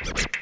you